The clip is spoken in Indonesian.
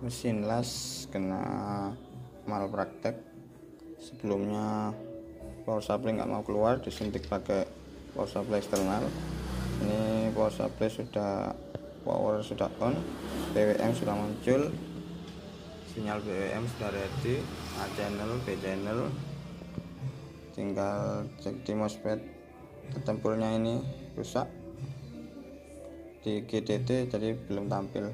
mesin las kena malpraktek. Sebelumnya power supply nggak mau keluar disuntik pakai power supply eksternal. Ini power supply sudah power sudah on PWM sudah muncul. Sinyal PWM sudah ready A channel B channel. Tinggal cek di MOSFET. Tempurnya ini rusak. Di GDT jadi belum tampil.